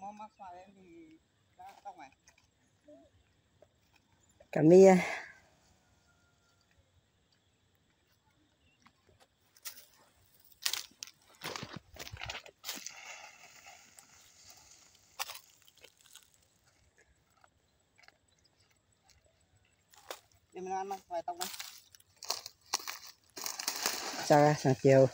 mó mắc xoài em thì đã xong rồi cả mia để mình ăn mắc vài tông này cho ra? Sáng chiều?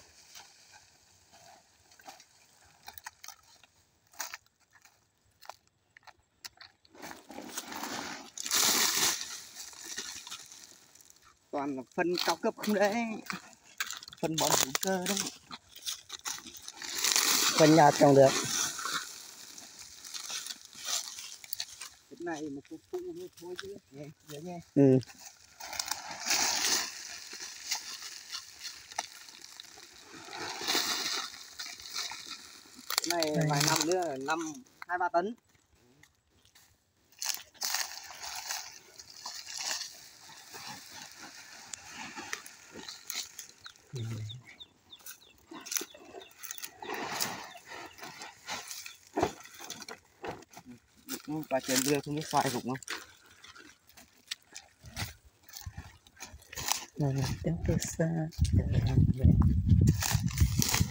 Toàn là phân cao cấp không đấy phân bón hữu cơ không phân nhà trồng được. Cái này mà cũng phụ thôi thôi chứ. Nhé nhé ừ. này vài năm nữa là năm hai ba tấn và trên đưa không biết xoài rụng không? Mà mình đứng từ xa. Để làm về.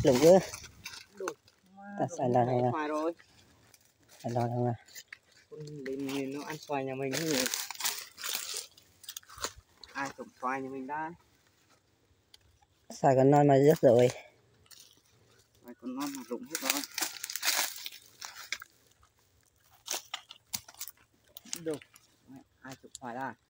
Lủng ư? Ta xài là này à? rồi đâu mà con đến nhìn nó ăn xoài nhà mình ai trồng xoài nhà mình đã xài còn non mà rớt rồi? Xoài còn non mà rụng hết rồi. Đâu? Ai chụp phải ra?